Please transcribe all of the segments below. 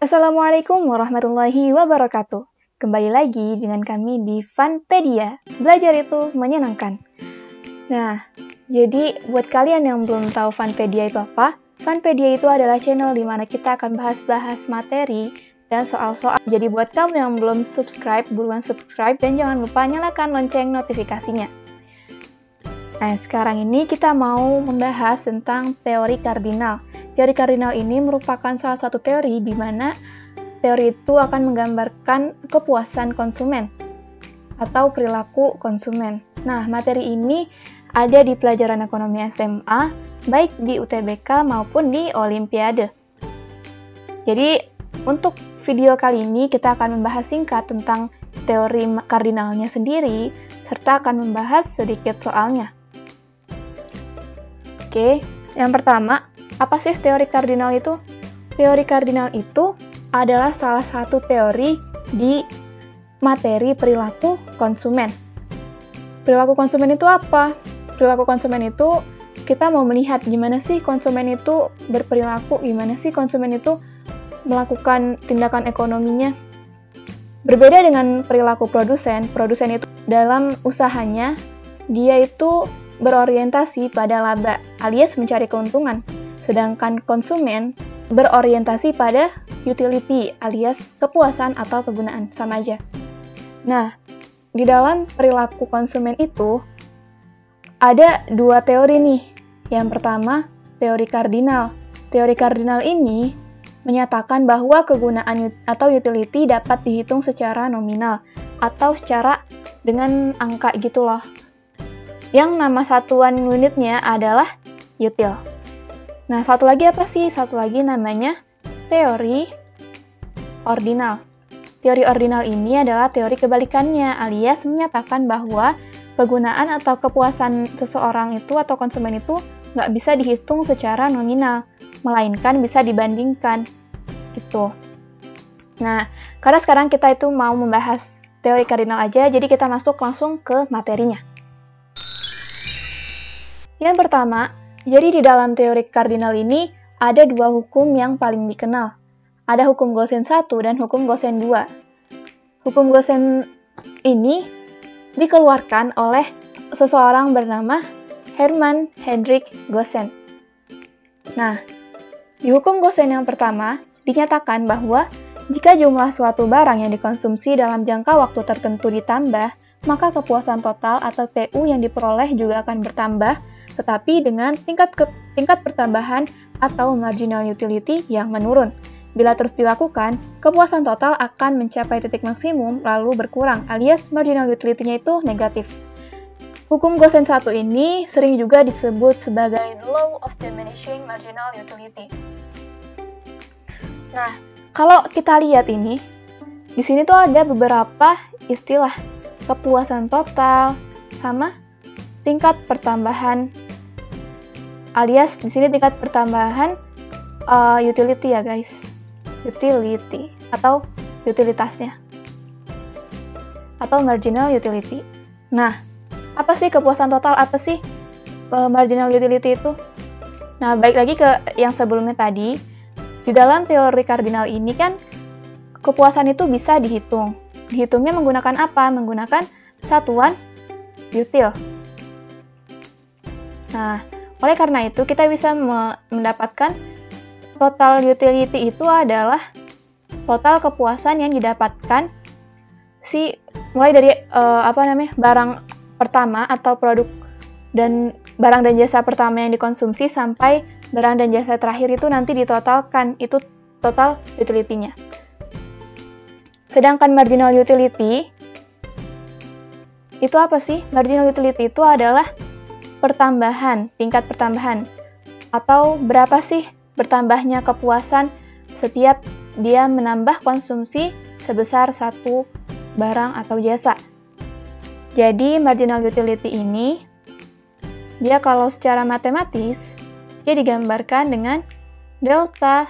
Assalamualaikum warahmatullahi wabarakatuh. Kembali lagi dengan kami di Funpedia. Belajar itu menyenangkan. Nah, jadi buat kalian yang belum tahu Funpedia itu apa, Funpedia itu adalah channel di mana kita akan bahas-bahas materi dan soal-soal. Jadi buat kamu yang belum subscribe, buruan subscribe dan jangan lupa nyalakan lonceng notifikasinya. Nah, sekarang ini kita mau membahas tentang teori kardinal. Teori kardinal ini merupakan salah satu teori di mana teori itu akan menggambarkan kepuasan konsumen atau perilaku konsumen. Nah, materi ini ada di pelajaran ekonomi SMA, baik di UTBK maupun di Olimpiade. Jadi, untuk video kali ini kita akan membahas singkat tentang teori kardinalnya sendiri, serta akan membahas sedikit soalnya. Oke, yang pertama, apa sih teori kardinal itu? Teori kardinal itu adalah salah satu teori di materi perilaku konsumen. Perilaku konsumen itu apa? Perilaku konsumen itu kita mau melihat gimana sih konsumen itu berperilaku, gimana sih konsumen itu melakukan tindakan ekonominya. Berbeda dengan perilaku produsen, produsen itu dalam usahanya dia itu berorientasi pada laba alias mencari keuntungan, sedangkan konsumen berorientasi pada utility alias kepuasan atau kegunaan, sama aja. Nah, di dalam perilaku konsumen itu ada dua teori nih. Yang pertama, teori kardinal. Teori kardinal ini menyatakan bahwa kegunaan atau utility dapat dihitung secara nominal atau secara dengan angka gitu loh. Yang nama satuan unitnya adalah util. Nah, satu lagi apa sih? Satu lagi namanya teori ordinal. Teori ordinal ini adalah teori kebalikannya, alias menyatakan bahwa kegunaan atau kepuasan seseorang itu atau konsumen itu nggak bisa dihitung secara nominal, melainkan bisa dibandingkan. Itu. Nah, karena sekarang kita itu mau membahas teori kardinal aja, jadi kita masuk langsung ke materinya. Yang pertama, jadi di dalam teori kardinal ini ada dua hukum yang paling dikenal, ada hukum Gosen 1 dan hukum Gosen 2. Hukum Gosen ini dikeluarkan oleh seseorang bernama Hermann Hendrik Gosen. Nah, di hukum Gosen yang pertama dinyatakan bahwa jika jumlah suatu barang yang dikonsumsi dalam jangka waktu tertentu ditambah, maka kepuasan total atau TU yang diperoleh juga akan bertambah, tetapi dengan tingkat ke, tingkat pertambahan atau marginal utility yang menurun. Bila terus dilakukan, kepuasan total akan mencapai titik maksimum lalu berkurang alias marginal utility-nya itu negatif. Hukum Gosen 1 ini sering juga disebut sebagai law of diminishing marginal utility. Nah, kalau kita lihat ini, di sini tuh ada beberapa istilah kepuasan total sama tingkat pertambahan alias di sini tingkat pertambahan uh, utility ya guys utility atau utilitasnya atau marginal utility. Nah, apa sih kepuasan total? Apa sih uh, marginal utility itu? Nah, baik lagi ke yang sebelumnya tadi, di dalam teori kardinal ini kan kepuasan itu bisa dihitung. Dihitungnya menggunakan apa? Menggunakan satuan util. Nah, oleh karena itu kita bisa mendapatkan total utility itu adalah total kepuasan yang didapatkan si mulai dari uh, apa namanya barang pertama atau produk dan barang dan jasa pertama yang dikonsumsi sampai barang dan jasa terakhir itu nanti ditotalkan itu total utility-nya. Sedangkan marginal utility itu apa sih? Marginal utility itu adalah pertambahan, tingkat pertambahan atau berapa sih bertambahnya kepuasan setiap dia menambah konsumsi sebesar satu barang atau jasa. Jadi marginal utility ini dia kalau secara matematis dia digambarkan dengan delta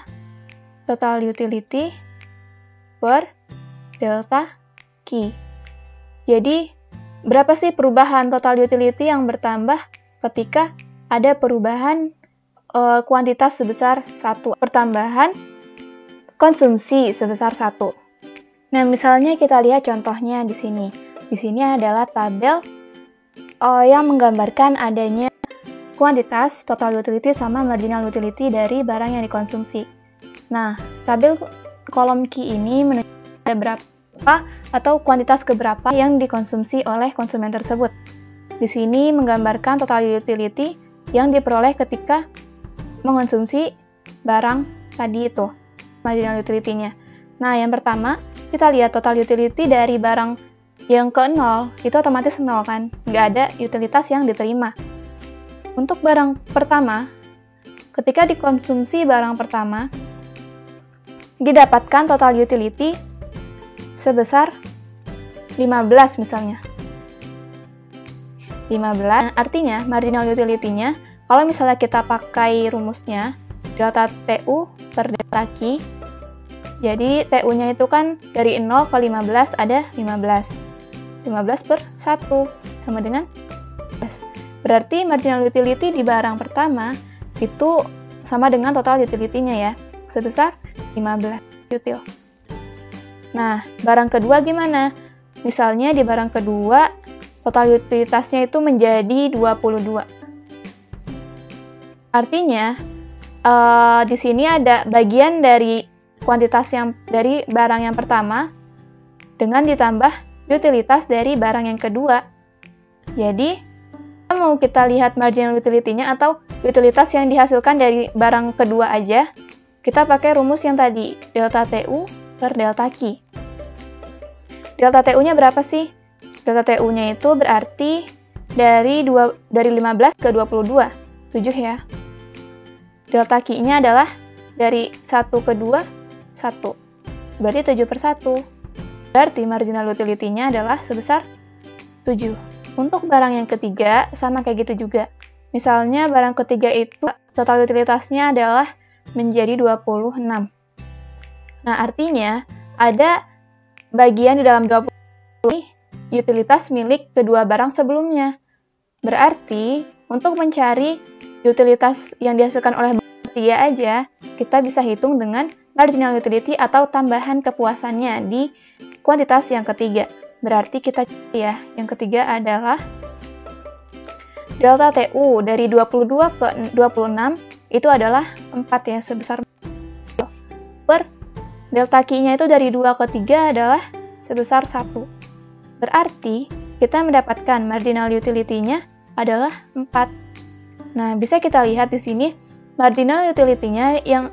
total utility per delta key. Jadi berapa sih perubahan total utility yang bertambah ketika ada perubahan uh, kuantitas sebesar satu pertambahan konsumsi sebesar 1. Nah, misalnya kita lihat contohnya di sini. Di sini adalah tabel uh, yang menggambarkan adanya kuantitas, total utility, sama marginal utility dari barang yang dikonsumsi. Nah, tabel kolom key ini menunjukkan berapa atau kuantitas keberapa yang dikonsumsi oleh konsumen tersebut. Di sini menggambarkan total utility yang diperoleh ketika mengonsumsi barang tadi itu marginal utility-nya. Nah, yang pertama, kita lihat total utility dari barang yang ke 0, itu otomatis 0 kan? Nggak ada utilitas yang diterima. Untuk barang pertama, ketika dikonsumsi barang pertama, didapatkan total utility sebesar 15 misalnya. 15, artinya marginal utility-nya, kalau misalnya kita pakai rumusnya, delta TU per delta Q. Jadi TU-nya itu kan dari 0 ke 15 ada 15. 15 per 1 sama dengan 15. Berarti marginal utility di barang pertama itu sama dengan total utility-nya ya, sebesar 15 util. Nah, barang kedua gimana? Misalnya di barang kedua, total utilitasnya itu menjadi 22. Artinya, uh, di sini ada bagian dari kuantitas yang dari barang yang pertama dengan ditambah utilitas dari barang yang kedua. Jadi, mau kita lihat marginal utility-nya atau utilitas yang dihasilkan dari barang kedua aja, kita pakai rumus yang tadi, delta TU per delta Q. Delta TU-nya berapa sih? Delta TU-nya itu berarti dari 2, dari 15 ke 22. 7 ya delta Q-nya adalah dari 1 ke 2, 1. Berarti 7 per 1. Berarti marginal utility-nya adalah sebesar 7. Untuk barang yang ketiga, sama kayak gitu juga. Misalnya barang ketiga itu total utilitasnya adalah menjadi 26. Nah, artinya ada bagian di dalam 20 ini utilitas milik kedua barang sebelumnya. Berarti, untuk mencari utilitas yang dihasilkan oleh ketiga aja, kita bisa hitung dengan marginal utility atau tambahan kepuasannya di kuantitas yang ketiga. Berarti kita ya, yang ketiga adalah delta TU dari 22 ke 26 itu adalah 4 ya, sebesar per delta Q-nya itu dari 2 ke 3 adalah sebesar 1. Berarti kita mendapatkan marginal utility-nya adalah 4. Nah, bisa kita lihat di sini marginal utility-nya yang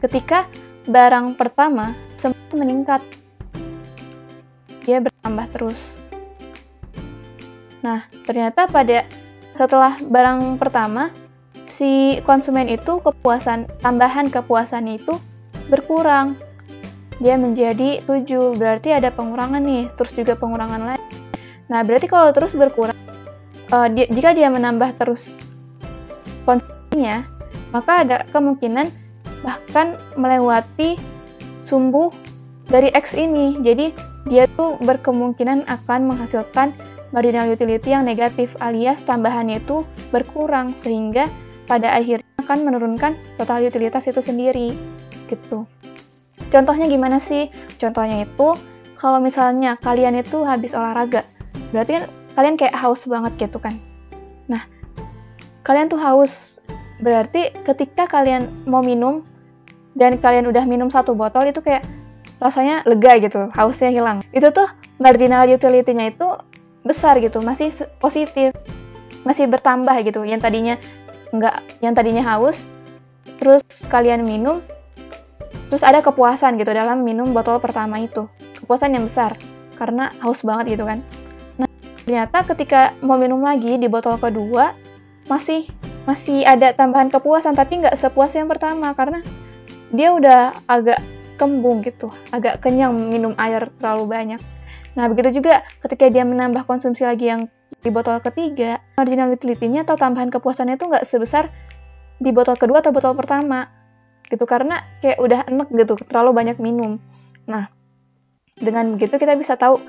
ketika barang pertama semakin meningkat. Dia bertambah terus. Nah, ternyata pada setelah barang pertama, si konsumen itu kepuasan, tambahan kepuasannya itu berkurang. Dia menjadi 7, berarti ada pengurangan nih, terus juga pengurangan lain. Nah, berarti kalau terus berkurang, uh, dia, jika dia menambah terus konsumsinya, maka ada kemungkinan bahkan melewati sumbu dari X ini. Jadi dia tuh berkemungkinan akan menghasilkan marginal utility yang negatif alias tambahannya itu berkurang sehingga pada akhirnya akan menurunkan total utilitas itu sendiri gitu. Contohnya gimana sih? Contohnya itu kalau misalnya kalian itu habis olahraga, berarti kan kalian kayak haus banget gitu kan. Nah, kalian tuh haus Berarti ketika kalian mau minum dan kalian udah minum satu botol itu kayak rasanya lega gitu, hausnya hilang. Itu tuh marginal utility-nya itu besar gitu, masih positif, masih bertambah gitu. Yang tadinya nggak, yang tadinya haus, terus kalian minum, terus ada kepuasan gitu dalam minum botol pertama itu, kepuasan yang besar karena haus banget gitu kan. Nah ternyata ketika mau minum lagi di botol kedua masih masih ada tambahan kepuasan tapi nggak sepuas yang pertama karena dia udah agak kembung gitu, agak kenyang minum air terlalu banyak. Nah, begitu juga ketika dia menambah konsumsi lagi yang di botol ketiga, marginal utility-nya atau tambahan kepuasannya itu nggak sebesar di botol kedua atau botol pertama. Gitu, karena kayak udah enek gitu, terlalu banyak minum. Nah, dengan begitu kita bisa tahu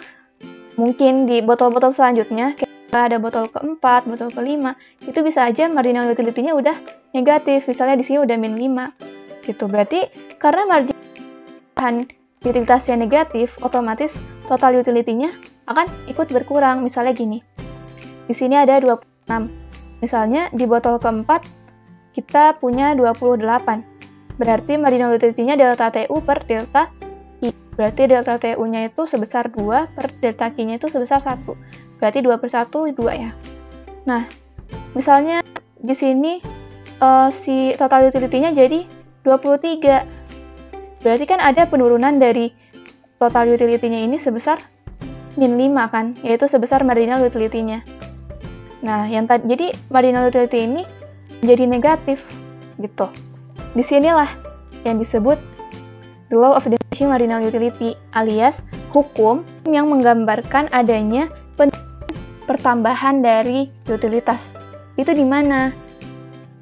mungkin di botol-botol selanjutnya, ada botol keempat, botol kelima, itu bisa aja marginal utility-nya udah negatif. Misalnya di sini udah min 5. Gitu. Berarti karena margin utilitasnya negatif, otomatis total utility-nya akan ikut berkurang. Misalnya gini, di sini ada 26. Misalnya di botol keempat kita punya 28. Berarti marginal utility-nya delta TU per delta I. Berarti delta TU-nya itu sebesar 2 per delta Q-nya itu sebesar 1. Berarti 2 per 1, 2 ya. Nah, misalnya di sini uh, si total utility-nya jadi 23. Berarti kan ada penurunan dari total utility-nya ini sebesar min 5 kan, yaitu sebesar marginal utility-nya. Nah, yang tadi jadi marginal utility ini jadi negatif gitu. Di sinilah yang disebut the law of diminishing marginal utility alias hukum yang menggambarkan adanya pertambahan dari utilitas. Itu di mana?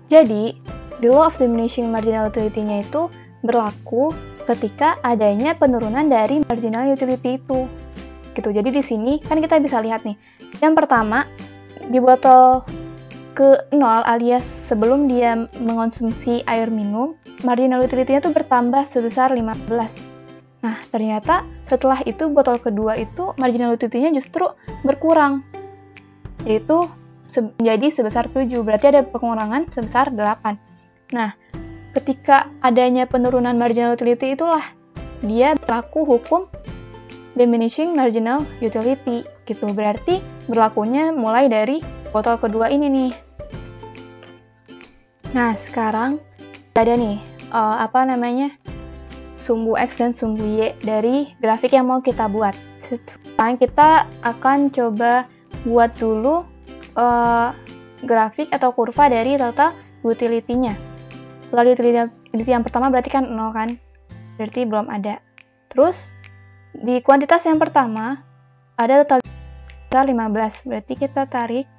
Jadi, the law of diminishing marginal utility-nya itu berlaku ketika adanya penurunan dari marginal utility itu. Gitu. Jadi di sini kan kita bisa lihat nih. Yang pertama, di botol ke 0 alias sebelum dia mengonsumsi air minum, marginal utility-nya tuh bertambah sebesar 15. Nah, ternyata setelah itu botol kedua itu marginal utility-nya justru berkurang, yaitu menjadi sebesar 7, berarti ada pengurangan sebesar 8. Nah, ketika adanya penurunan marginal utility itulah dia berlaku hukum diminishing marginal utility gitu. Berarti berlakunya mulai dari botol kedua ini nih. Nah, sekarang ada nih uh, apa namanya? sumbu X dan sumbu Y dari grafik yang mau kita buat. Sekarang kita akan coba buat dulu uh, grafik atau kurva dari total utility-nya. Lalu utility yang pertama berarti kan 0 kan? Berarti belum ada. Terus di kuantitas yang pertama ada total 15. Berarti kita tarik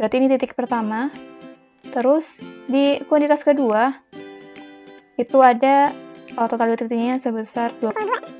Berarti ini titik pertama. Terus di kuantitas kedua itu ada oh, total utility-nya sebesar 22.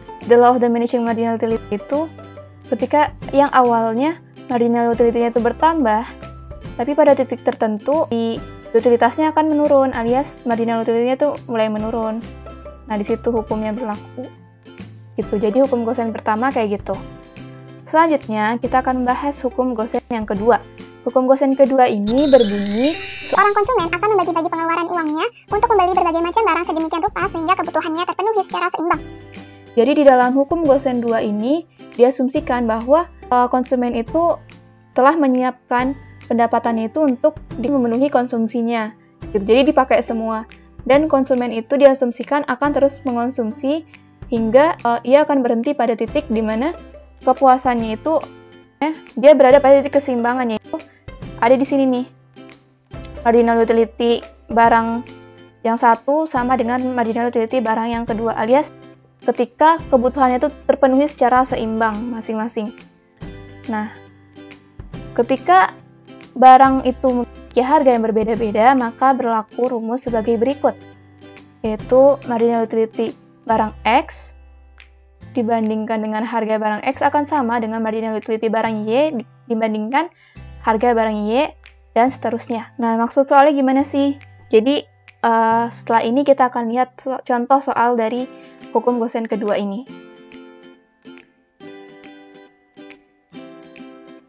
the law of diminishing marginal utility itu ketika yang awalnya marginal utility-nya itu bertambah, tapi pada titik tertentu di utilitasnya akan menurun alias marginal utility-nya itu mulai menurun. Nah, di situ hukumnya berlaku. Gitu. Jadi hukum Gosen pertama kayak gitu. Selanjutnya, kita akan membahas hukum Gosen yang kedua. Hukum Gosen kedua ini berbunyi Seorang konsumen akan membagi-bagi pengeluaran uangnya untuk membeli berbagai macam barang sedemikian rupa sehingga kebutuhannya terpenuhi secara seimbang. Jadi di dalam hukum Gosen 2 ini diasumsikan bahwa uh, konsumen itu telah menyiapkan pendapatannya itu untuk memenuhi konsumsinya. Gitu. Jadi dipakai semua. Dan konsumen itu diasumsikan akan terus mengonsumsi hingga uh, ia akan berhenti pada titik di mana kepuasannya itu eh, dia berada pada titik keseimbangannya itu ada di sini nih. Marginal utility barang yang satu sama dengan marginal utility barang yang kedua alias ketika kebutuhannya itu terpenuhi secara seimbang masing-masing. Nah, ketika barang itu memiliki harga yang berbeda-beda, maka berlaku rumus sebagai berikut, yaitu marginal utility barang X dibandingkan dengan harga barang X akan sama dengan marginal utility barang Y dibandingkan harga barang Y, dan seterusnya. Nah, maksud soalnya gimana sih? Jadi, uh, setelah ini kita akan lihat so contoh soal dari hukum Gosen kedua ini.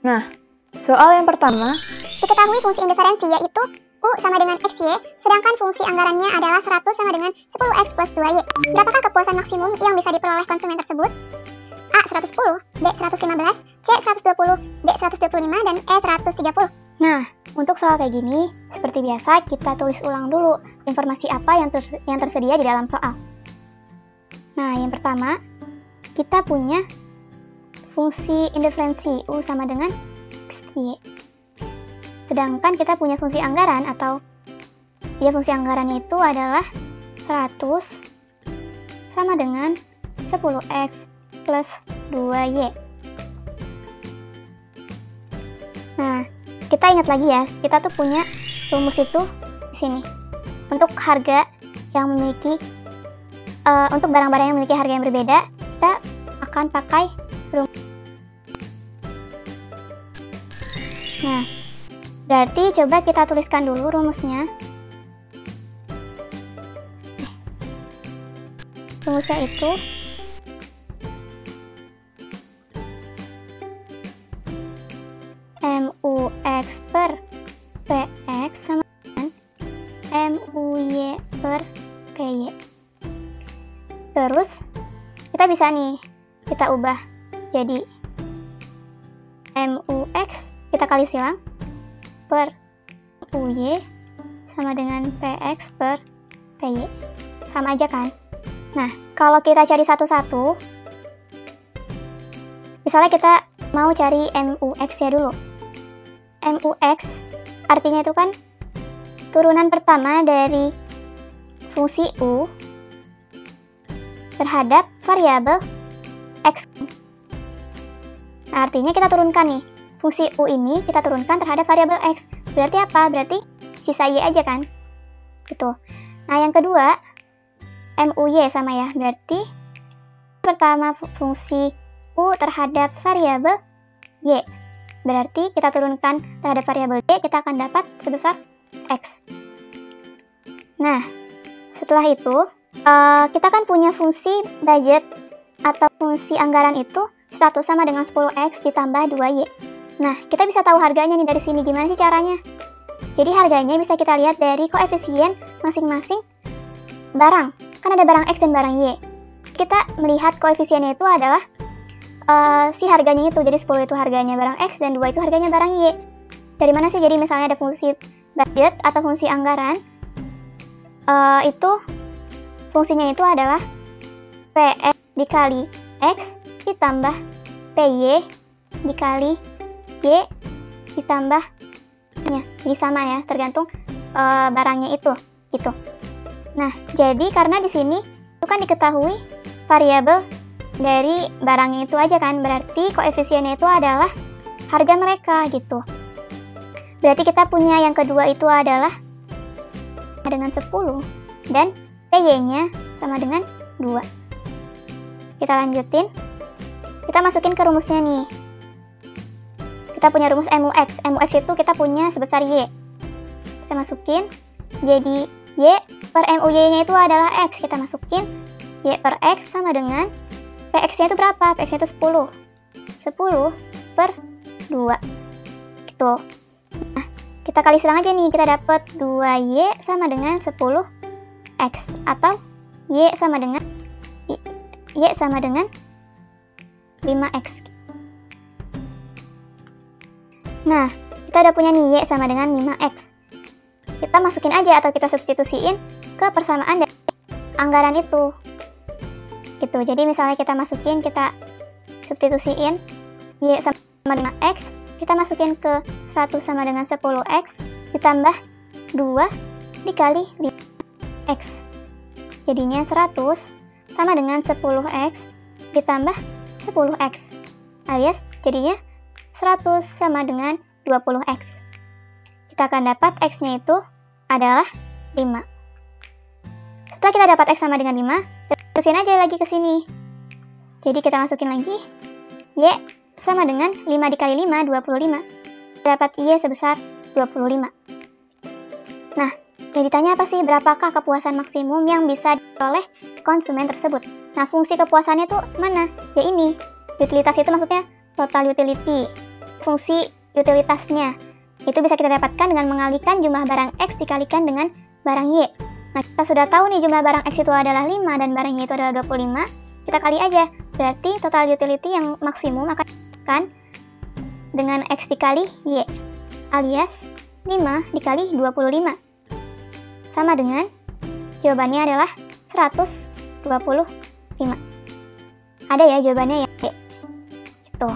Nah, soal yang pertama, diketahui fungsi indiferensi yaitu U sama dengan XY, sedangkan fungsi anggarannya adalah 100 sama dengan 10X plus 2Y. Berapakah kepuasan maksimum yang bisa diperoleh konsumen tersebut? A. 110, B. 115, C. 120, D. 125, dan E. 130. Nah, untuk soal kayak gini, seperti biasa kita tulis ulang dulu informasi apa yang, ters yang tersedia di dalam soal. Nah, yang pertama, kita punya fungsi indiferensi U sama dengan X, Y. Sedangkan kita punya fungsi anggaran atau ya fungsi anggaran itu adalah 100 sama dengan 10X plus 2Y. Nah, kita ingat lagi ya, kita tuh punya rumus itu di sini. Untuk harga yang memiliki uh, untuk barang-barang yang memiliki harga yang berbeda, kita akan pakai rumus. Nah, berarti coba kita tuliskan dulu rumusnya. Rumusnya itu bisa nih, kita ubah jadi MUX, kita kali silang, per UY sama dengan PX per PY. Sama aja kan? Nah, kalau kita cari satu-satu, misalnya kita mau cari MUX ya dulu. MUX artinya itu kan turunan pertama dari fungsi U terhadap variabel X. Nah, artinya kita turunkan nih, fungsi U ini kita turunkan terhadap variabel X. Berarti apa? Berarti sisa Y aja kan? Gitu. Nah, yang kedua, MUY sama ya. Berarti pertama fungsi U terhadap variabel Y. Berarti kita turunkan terhadap variabel y, kita akan dapat sebesar x. Nah, setelah itu, uh, kita kan punya fungsi budget atau fungsi anggaran itu 100 sama dengan 10x ditambah 2y. Nah, kita bisa tahu harganya nih dari sini. Gimana sih caranya? Jadi harganya bisa kita lihat dari koefisien masing-masing barang. Kan ada barang X dan barang Y. Kita melihat koefisiennya itu adalah uh, si harganya itu. Jadi 10 itu harganya barang X dan 2 itu harganya barang Y. Dari mana sih? Jadi misalnya ada fungsi budget atau fungsi anggaran. Uh, itu fungsinya itu adalah PX dikali X ditambah PY dikali Y ditambah ya, jadi sama ya, tergantung uh, barangnya itu, gitu. Nah, jadi karena di sini itu kan diketahui variabel dari barangnya itu aja kan berarti koefisiennya itu adalah harga mereka gitu berarti kita punya yang kedua itu adalah dengan 10 dan PY nya sama dengan 2 kita lanjutin kita masukin ke rumusnya nih kita punya rumus MUX MUX itu kita punya sebesar Y kita masukin jadi Y per MUY nya itu adalah X kita masukin Y per X sama dengan PX-nya itu berapa? PX-nya itu 10. 10 per 2. Gitu. Nah, kita kali silang aja nih. Kita dapat 2Y sama dengan 10X. Atau Y sama dengan Y sama dengan 5X. Nah, kita udah punya nih Y sama dengan 5X. Kita masukin aja atau kita substitusiin ke persamaan dari anggaran itu gitu jadi misalnya kita masukin kita substitusiin y sama dengan x kita masukin ke 100 sama dengan 10x ditambah 2 dikali 5x jadinya 100 sama dengan 10x ditambah 10x alias jadinya 100 sama dengan 20x kita akan dapat x nya itu adalah 5 setelah kita dapat x sama dengan 5 terusin aja lagi ke sini. Jadi kita masukin lagi Y sama dengan 5 dikali 5, 25. Dapat Y sebesar 25. Nah, ditanya apa sih? Berapakah kepuasan maksimum yang bisa diperoleh konsumen tersebut? Nah, fungsi kepuasannya tuh mana? Ya ini. Utilitas itu maksudnya total utility. Fungsi utilitasnya. Itu bisa kita dapatkan dengan mengalihkan jumlah barang X dikalikan dengan barang Y. Nah, kita sudah tahu nih jumlah barang X itu adalah 5 dan barangnya itu adalah 25. Kita kali aja. Berarti total utility yang maksimum akan dengan X dikali Y. alias 5 dikali 25. Sama dengan jawabannya adalah 125. Ada ya jawabannya ya? Itu.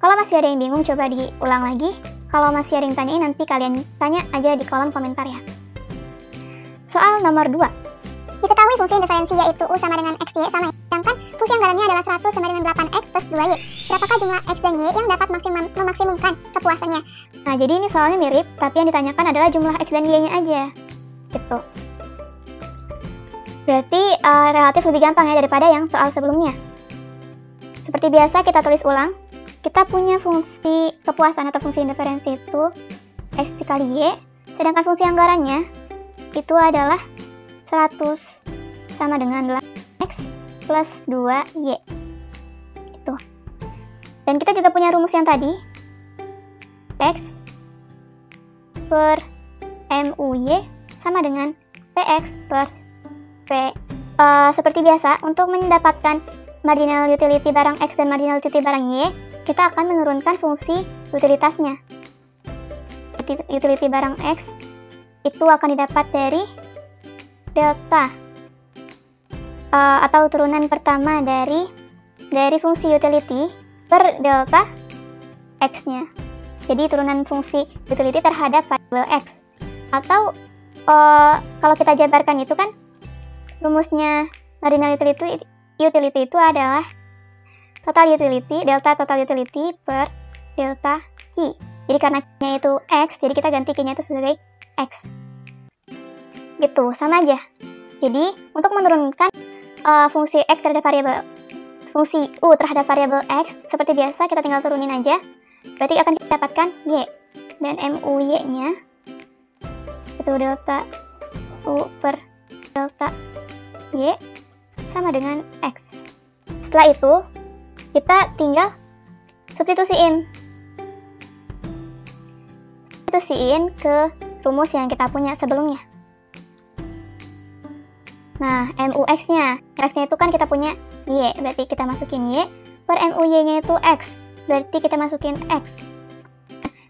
Kalau masih ada yang bingung coba diulang lagi. Kalau masih ada yang tanyain nanti kalian tanya aja di kolom komentar ya. Soal nomor 2. Diketahui fungsi indiferensi yaitu U sama dengan XY sama Y. Sedangkan fungsi anggarannya adalah 100 sama dengan 8X plus 2Y. Berapakah jumlah X dan Y yang dapat maksimum, memaksimumkan kepuasannya? Nah, jadi ini soalnya mirip, tapi yang ditanyakan adalah jumlah X dan Y-nya aja. Gitu. Berarti uh, relatif lebih gampang ya daripada yang soal sebelumnya. Seperti biasa kita tulis ulang. Kita punya fungsi kepuasan atau fungsi indiferensi itu X dikali Y. Sedangkan fungsi anggarannya itu adalah 100 sama dengan 8x plus 2y. Itu. Dan kita juga punya rumus yang tadi. x per muy sama dengan px per p. Uh, seperti biasa, untuk mendapatkan marginal utility barang x dan marginal utility barang y, kita akan menurunkan fungsi utilitasnya. Utility barang x itu akan didapat dari delta uh, atau turunan pertama dari dari fungsi utility per delta x-nya. Jadi turunan fungsi utility terhadap variable x. Atau uh, kalau kita jabarkan itu kan rumusnya marginal utility utility itu adalah total utility delta total utility per delta key. Jadi karena nya itu x, jadi kita ganti key-nya itu sebagai x. Gitu sama aja. Jadi untuk menurunkan uh, fungsi x terhadap variabel fungsi u terhadap variabel x seperti biasa kita tinggal turunin aja. Berarti akan kita dapatkan y dan mu itu delta u per delta y sama dengan x setelah itu kita tinggal substitusiin substitusiin ke rumus yang kita punya sebelumnya Nah, MUX-nya. X-nya itu kan kita punya Y, berarti kita masukin Y. Per MUY-nya itu X, berarti kita masukin X.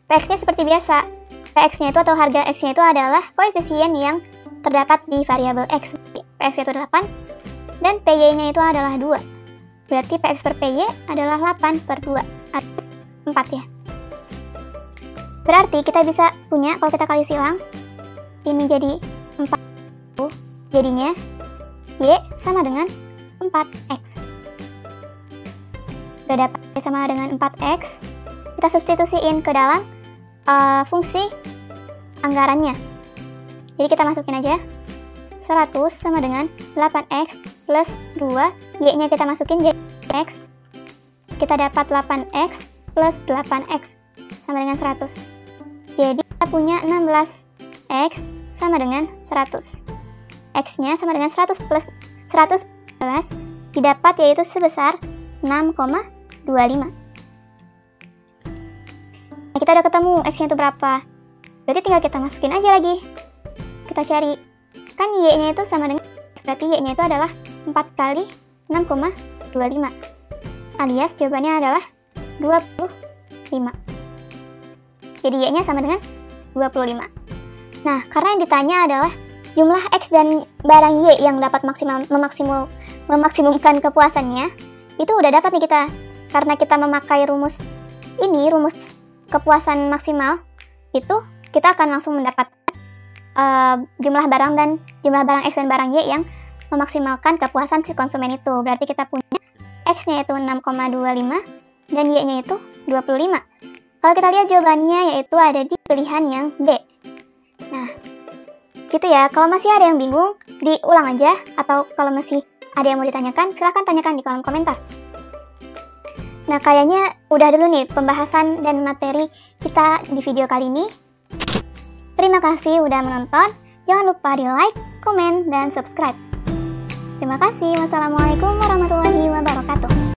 PX-nya seperti biasa. PX-nya itu atau harga X-nya itu adalah koefisien yang terdapat di variabel X. PX itu 8, dan PY-nya itu adalah 2. Berarti PX per PY adalah 8 per 2, atas 4 ya. Berarti kita bisa punya, kalau kita kali silang, ini jadi 4. Jadinya Y sama dengan 4X. Udah dapat Y sama dengan 4X, kita substitusiin ke dalam uh, fungsi anggarannya. Jadi kita masukin aja 100 sama dengan 8X plus 2, Y-nya kita masukin jadi X. Kita dapat 8X plus 8X sama dengan 100. Jadi kita punya 16X sama dengan 100. X-nya sama dengan 100 plus 100 plus didapat yaitu sebesar 6,25. Nah, kita udah ketemu X-nya itu berapa. Berarti tinggal kita masukin aja lagi. Kita cari. Kan Y-nya itu sama dengan berarti Y-nya itu adalah 4 kali 6,25. Alias jawabannya adalah 25. Jadi Y-nya sama dengan 25. Nah, karena yang ditanya adalah jumlah X dan barang Y yang dapat maksimal memaksimum memaksimumkan kepuasannya itu udah dapat nih kita karena kita memakai rumus ini rumus kepuasan maksimal itu kita akan langsung mendapat uh, jumlah barang dan jumlah barang X dan barang Y yang memaksimalkan kepuasan si konsumen itu berarti kita punya X-nya itu 6,25 dan Y-nya itu 25 kalau kita lihat jawabannya yaitu ada di pilihan yang D nah Gitu ya, kalau masih ada yang bingung, diulang aja. Atau kalau masih ada yang mau ditanyakan, silahkan tanyakan di kolom komentar. Nah, kayaknya udah dulu nih pembahasan dan materi kita di video kali ini. Terima kasih udah menonton. Jangan lupa di like, komen, dan subscribe. Terima kasih. Wassalamualaikum warahmatullahi wabarakatuh.